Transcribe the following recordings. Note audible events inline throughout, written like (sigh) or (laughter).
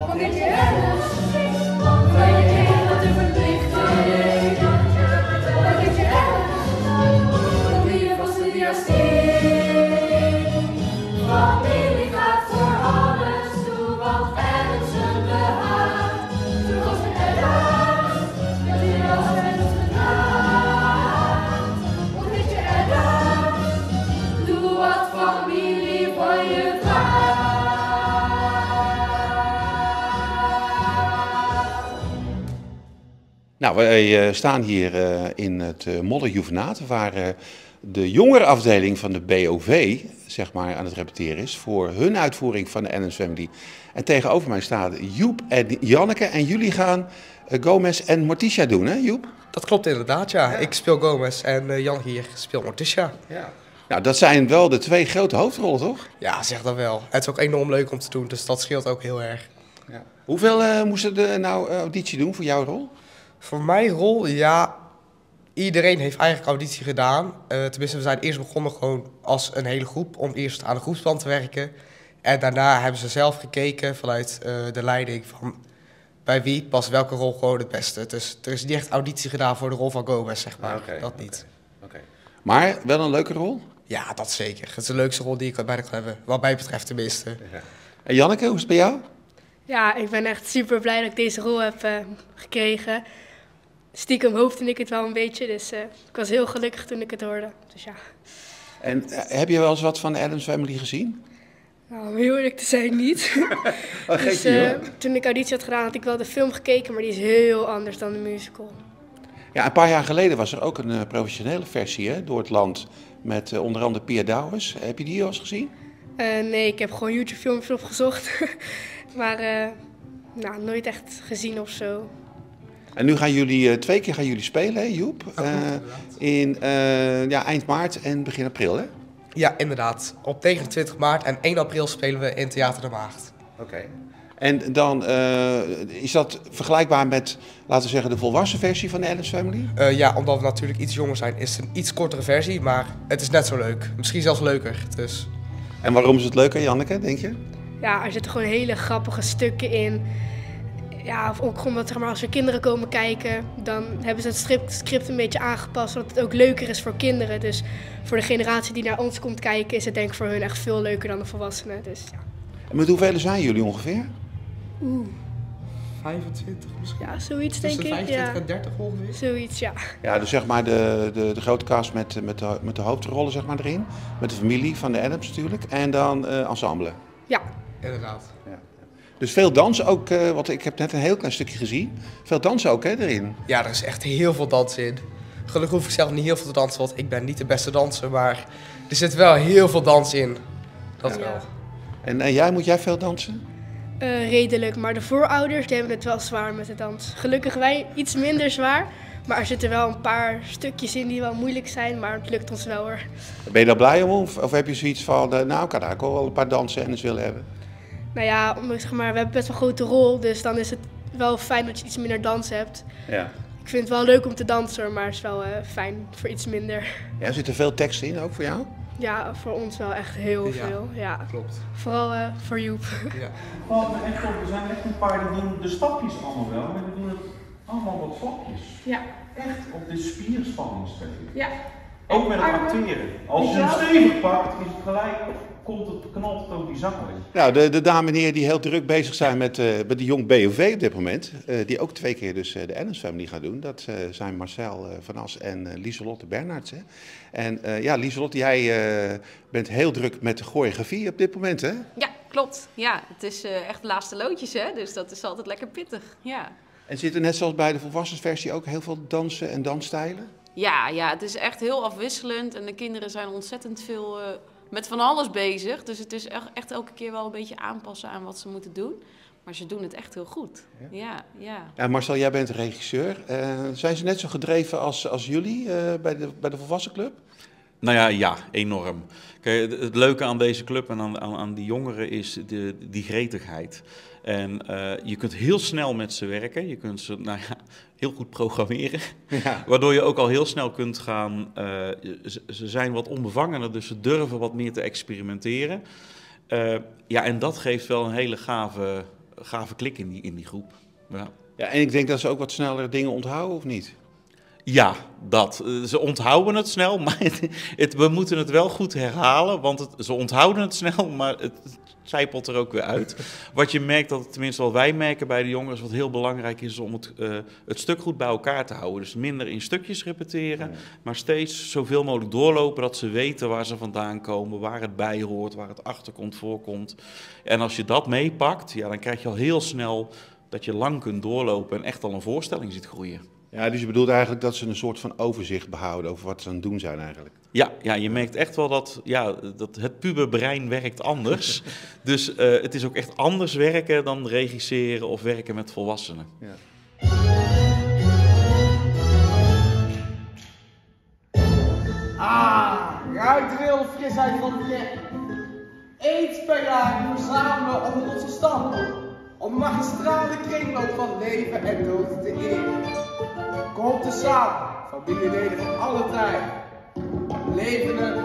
Wat Nou, wij eh, staan hier eh, in het uh, Modder Juvenaat, waar eh, de jongere afdeling van de BOV zeg maar, aan het repeteren is voor hun uitvoering van de Adams Family. En tegenover mij staat Joep en Janneke en jullie gaan eh, Gomez en Morticia doen, hè Joep? Dat klopt inderdaad, ja. Ik speel Gomez en eh, Jan hier speelt Morticia. Ja. Nou, dat zijn wel de twee grote hoofdrollen, toch? Ja, zeg dat wel. Het is ook enorm leuk om te doen, dus dat scheelt ook heel erg. Ja. Hoeveel eh, moesten er nou eh, auditie doen voor jouw rol? Voor mijn rol, ja, iedereen heeft eigenlijk auditie gedaan. Eh, tenminste, we zijn eerst begonnen gewoon als een hele groep om eerst aan de groepsplan te werken. En daarna hebben ze zelf gekeken vanuit eh, de leiding van bij wie past welke rol gewoon het beste. Dus er is niet echt auditie gedaan voor de rol van Gomez, zeg maar. Dat niet. Oké. Maar wel een leuke rol? Ja, dat zeker. Het is de leukste rol die ik bijna kan hebben. Wat mij betreft tenminste. En Janneke, hoe is het bij jou? Ja, ik ben echt super blij dat ik deze rol heb eh, gekregen. Stiekem hoopte ik het wel een beetje, dus eh, ik was heel gelukkig toen ik het hoorde. Dus ja, En eh, heb je wel eens wat van de Adams Family gezien? nou, om heel eerlijk te zijn niet. (laughs) Oh, dus eh, toen ik auditie had gedaan, had ik wel de film gekeken, maar die is heel anders dan de musical. Ja, een paar jaar geleden was er ook een professionele versie hè, door het land met onder andere Pia Douwes. Heb je die al eens gezien? Nee, ik heb gewoon YouTube-filmpjes opgezocht, (laughs) maar nou, nooit echt gezien of zo. En nu gaan jullie, eh, twee keer gaan jullie spelen, hè, Joep? klopt, Eh, in eh, ja, eind maart en begin april, hè? Ja, inderdaad. Op 29 maart en 1 april spelen we in Theater de Maagd. Oké. En dan eh, is dat vergelijkbaar met, laten we zeggen, de volwassen versie van de Adams Family? Eh, ja, omdat we natuurlijk iets jonger zijn, is het een iets kortere versie, maar het is net zo leuk. Misschien zelfs leuker. Dus En waarom is het leuker, Janneke, denk je? Ja, er zitten gewoon hele grappige stukken in. Ja, of ook omdat zeg maar, als er kinderen komen kijken, dan hebben ze het script, script een beetje aangepast, zodat het ook leuker is voor kinderen. Dus voor de generatie die naar ons komt kijken, is het denk ik voor hun echt veel leuker dan de volwassenen. Dus ja, En met hoeveel zijn jullie ongeveer? 25 misschien? ja zoiets denk Tussen ik. 25 Ja, en 30 ongeveer. zoiets, ja. Ja, dus zeg maar de, de, de grote cast met, met, de, met de hoofdrollen zeg maar, erin. Met de familie van de Adams natuurlijk. En dan eh, ensemble. Ja, Inderdaad. Dus veel dansen ook, eh, want ik heb net een heel klein stukje gezien. Veel dansen ook hè, erin. Ja, er is echt heel veel dans in. Gelukkig hoef ik zelf niet heel veel te dansen, want ik ben niet de beste danser, maar er zit wel heel veel dans in. Dat Ja. wel. En, en jij, moet jij veel dansen? eh, redelijk. Maar de voorouders die hebben het wel zwaar met de dans. Gelukkig wij iets minder zwaar. Maar er zitten wel een paar stukjes in die wel moeilijk zijn, maar het lukt ons wel hoor. Ben je daar blij om? Of, of heb je zoiets van, eh, nou ik had eigenlijk wel een paar dansen en eens willen hebben? Nou ja, omdat, zeg maar, we hebben best wel een grote rol, dus dan is het wel fijn dat je iets minder dans hebt. Ja. Ik vind het wel leuk om te dansen, maar het is wel eh, fijn voor iets minder. ja. Er zitten veel teksten in, ook voor jou? Ja, voor ons wel echt heel Ja. veel. Ja. Klopt. Vooral eh, voor Joep. Ja. (laughs) me echt op, er zijn echt een paar die doen de stapjes allemaal wel, maar die doen het allemaal wat vlakjes. Ja. Echt op de spierspanning spelen. Ja. Ook met het acteren. Als je hem Ja. stevig pakt, is het gelijk, komt het, knalt het ook die zakken in. Nou, de, de dames en heren die heel druk bezig zijn met, eh, met de jong BOV op dit moment, eh, die ook twee keer dus eh, de Adams Family gaan doen, dat eh, zijn Marcel eh, van As en eh, Lieselotte Bernards. Hè? En eh, ja, Lieselotte, jij eh, bent heel druk met de choreografie op dit moment, hè? Ja, klopt. Ja, het is eh, echt de laatste loodjes, hè? dus dat is altijd lekker pittig. Ja. En zit er net zoals bij de volwassensversie ook heel veel dansen en dansstijlen? Ja, ja, het is echt heel afwisselend en de kinderen zijn ontzettend veel eh, met van alles bezig. Dus het is echt, echt elke keer wel een beetje aanpassen aan wat ze moeten doen. Maar ze doen het echt heel goed. Ja, ja. Ja, Marcel, jij bent regisseur. Eh, zijn ze net zo gedreven als, als jullie eh, bij, de, bij de volwassenclub? Nou ja, ja, enorm. Kijk, het- het leuke aan deze club en aan, aan, aan die jongeren is de, die gretigheid. En eh, je kunt heel snel met ze werken. Je kunt ze nou ja, heel goed programmeren. Ja. Waardoor je ook al heel snel kunt gaan. eh, ze, ze zijn wat onbevangener, dus ze durven wat meer te experimenteren. Eh, ja, en dat geeft wel een hele gave gave klik in die, in die groep. Ja. Ja, en ik denk dat ze ook wat sneller dingen onthouden, of niet? Ja, dat. Eh, Ze onthouden het snel, (laughs) maar het, het- we moeten het wel goed herhalen. Want het, ze onthouden het snel, (laughs) maar het zijpelt er ook weer uit. Wat je merkt, dat tenminste wat wij merken bij de jongens, wat heel belangrijk is om het, eh, het stuk goed bij elkaar te houden. Dus minder in stukjes repeteren, maar steeds zoveel mogelijk doorlopen dat ze weten waar ze vandaan komen, waar het bij hoort, waar het achterkomt, voorkomt. En als je dat meepakt, ja, dan krijg je al heel snel dat je lang kunt doorlopen en echt al een voorstelling ziet groeien. Ja, dus je bedoelt eigenlijk dat ze een soort van overzicht behouden over wat ze aan het doen zijn eigenlijk. Ja, ja, je merkt echt wel dat, ja, dat het puberbrein werkt anders. (laughs) dus eh, het is ook echt anders werken dan regisseren of werken met volwassenen. Ja. Ah, ruikt frisheid van de nek. Eens per jaar verzamelen onder onze stam. Om de magistrale kringloop van leven en dood te eren. Komt te samen, familieleden van alle tijden. Levenden,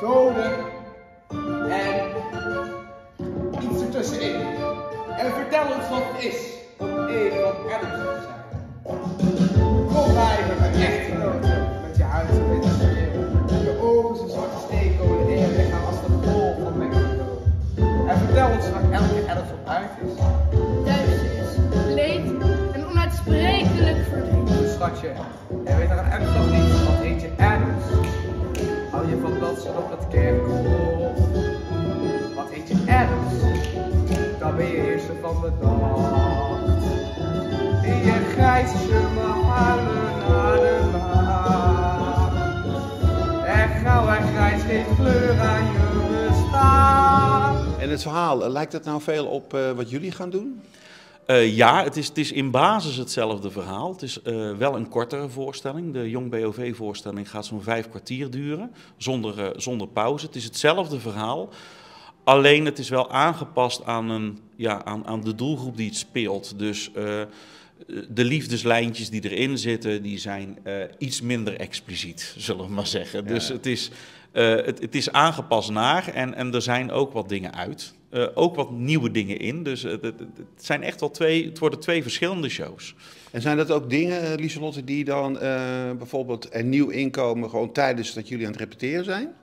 doden en iets ertussenin. En vertel ons wat het is van op het kerkhof? Wat heet je Adams? Dan ben je eerste van de dag. In je grijze huilen naar de maan. En grauw en grijs geeft kleur aan je bestaan. En het verhaal, eh, lijkt het nou veel op eh, wat jullie gaan doen? Eh, ja, het is, het is in basis hetzelfde verhaal. Het is eh, wel een kortere voorstelling. De Jong BOV-voorstelling gaat zo'n vijf kwartier duren, zonder, eh, zonder pauze. Het is hetzelfde verhaal. Alleen het is wel aangepast aan, een, ja, aan, aan de doelgroep die het speelt. Dus de liefdeslijntjes die erin zitten, die zijn iets minder expliciet, zullen we maar zeggen. Dus het is, het, het is aangepast naar en, en er zijn ook wat dingen uit. Eh, ook wat nieuwe dingen in. Dus het, het, het zijn echt wel twee, het worden twee verschillende shows. En zijn dat ook dingen, eh, Lieselotte, die dan eh, bijvoorbeeld er nieuw inkomen gewoon tijdens dat jullie aan het repeteren zijn?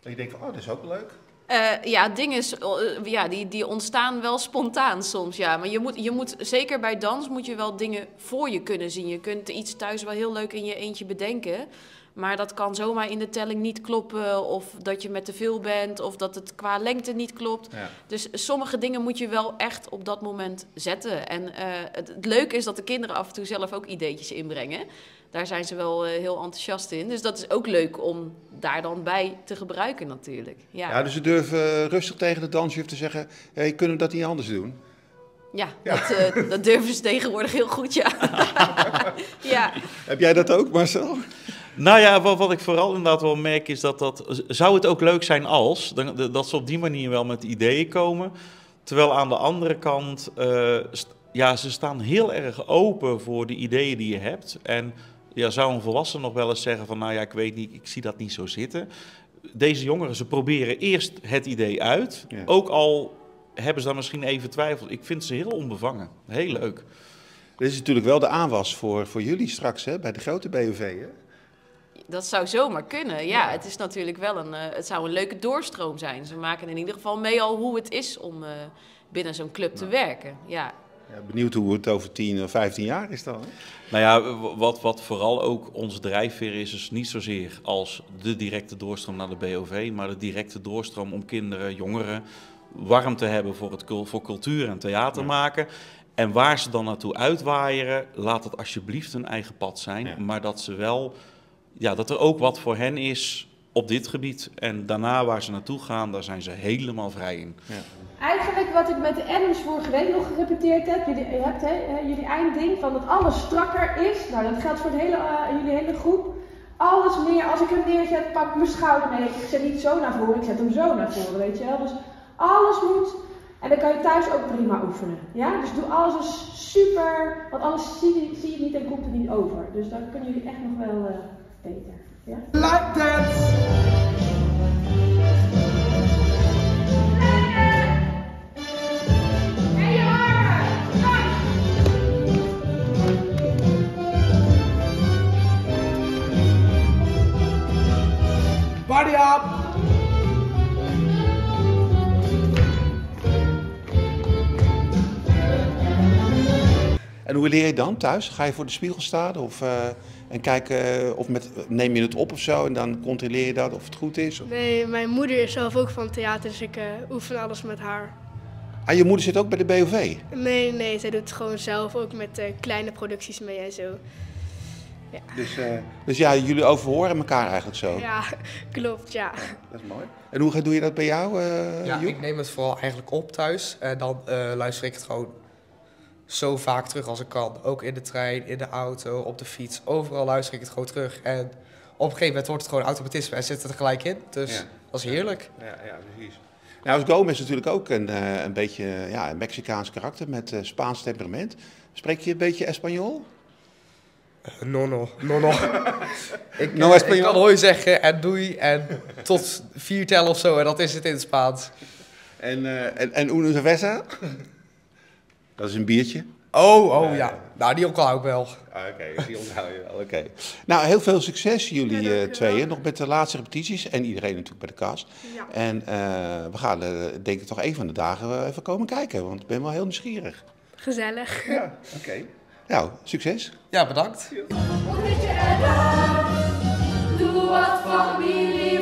Dat je denkt van, oh, dat is ook leuk. Eh, ja, dingen eh, ja, die, die ontstaan wel spontaan soms. Ja. Maar je moet, je moet, zeker bij dans moet je wel dingen voor je kunnen zien. Je kunt iets thuis wel heel leuk in je eentje bedenken. Maar dat kan zomaar in de telling niet kloppen. Of dat je met te veel bent. Of dat het qua lengte niet klopt. Ja. Dus sommige dingen moet je wel echt op dat moment zetten. En eh, het, het leuke is dat de kinderen af en toe zelf ook ideetjes inbrengen. Daar zijn ze wel eh, heel enthousiast in. Dus dat is ook leuk om daar dan bij te gebruiken natuurlijk. Ja, Ja, dus ze durven eh, rustig tegen de dansjuf te zeggen, hey, kunnen we dat niet anders doen? ja, Dat, dat durven ze tegenwoordig heel goed, ja. (laughs) ja. Heb jij dat ook, Marcel? Nou ja, wat, wat ik vooral inderdaad wel merk is dat dat... Zou het ook leuk zijn als, dat ze op die manier wel met ideeën komen. Terwijl aan de andere kant, eh, ja, ze staan heel erg open voor de ideeën die je hebt. En ja, zou een volwassene nog wel eens zeggen van, nou ja, ik weet niet, ik zie dat niet zo zitten. Deze jongeren, ze proberen eerst het idee uit. Ja. Ook al hebben ze dan misschien even twijfel. Ik vind ze heel onbevangen. Heel leuk. Dit is natuurlijk wel de aanwas voor, voor jullie straks hè, bij de grote BUV. Hè? Dat zou zomaar kunnen. Ja, het is natuurlijk wel een, eh, het zou een leuke doorstroom zijn. Ze maken in ieder geval mee al hoe het is om eh, binnen zo'n club te werken. Ja. Ja, benieuwd hoe het over 10 of 15 jaar is dan. Hè? Nou ja, wat, wat vooral ook onze drijfveer is, is niet zozeer als de directe doorstroom naar de BOV, maar de directe doorstroom om kinderen, jongeren warm te hebben voor, het, voor cultuur en theater maken. En waar ze dan naartoe uitwaaieren, laat het alsjeblieft hun eigen pad zijn. Ja. Maar dat ze wel, ja, dat er ook wat voor hen is op dit gebied. En daarna waar ze naartoe gaan, daar zijn ze helemaal vrij in. Eigenlijk wat ik met de Adams vorige week nog gerepeteerd heb, jullie, je hebt, hè, jullie eindding van dat alles strakker is. Nou, dat geldt voor de hele, eh, jullie hele groep. Alles meer, als ik hem neerzet, pak ik mijn schouder mee. Ik zet niet zo naar voren, ik zet hem zo naar voren, weet je wel. Dus alles moet. En dan kan je thuis ook prima oefenen. Ja? Dus doe alles eens super, want anders zie je, zie je niet en komt het niet over. Dus dan kunnen jullie echt nog wel eh, beter. Ja? Like dance. Leer je dan thuis? Ga je voor de spiegel staan of, eh, en kijken of met, neem je het op of zo en dan controleer je dat of het goed is? Of... Nee, mijn moeder is zelf ook van theater, dus ik eh, oefen alles met haar. Ah, je moeder zit ook bij de BOV? Nee, nee, zij doet het gewoon zelf ook met eh, kleine producties mee en zo. Dus, eh, dus ja, jullie overhoren elkaar eigenlijk zo? Ja, (laughs) klopt, ja. Dat is mooi. En hoe doe je dat bij jou, eh Ja, Joep? ik neem het vooral eigenlijk op thuis. En dan eh, luister ik het gewoon zo vaak terug als ik kan. Ook in de trein, in de auto, op de fiets. Overal luister ik het gewoon terug. En op een gegeven moment wordt het gewoon automatisme en zit het er gelijk in. Dus Ja. dat is heerlijk. Ja, ja, precies. Nou, is Gomez natuurlijk ook een, eh, een beetje ja, een Mexicaans karakter met eh, Spaans temperament. Spreek je een beetje Espanol? Eh, No, no, no, no. (laughs) ik, No ik kan hoi zeggen en doei en tot vier tellen of zo. En dat is het in het Spaans. En, en, en cerveza? (laughs) Dat is een biertje. Oh, oh ja. Nou, die ook al wel. Ah, Oké, die onthoud je wel. Oké. Nou, heel veel succes jullie Ja, eh, dankjewel. tweeën. Nog met de laatste repetities. En iedereen natuurlijk bij de cast. Ja. En eh, we gaan eh, denk ik toch een van de dagen eh, even komen kijken. Want ik ben wel heel nieuwsgierig. Gezellig. Ja, oké. Nou, succes. Ja, bedankt. Je? Doe wat van wie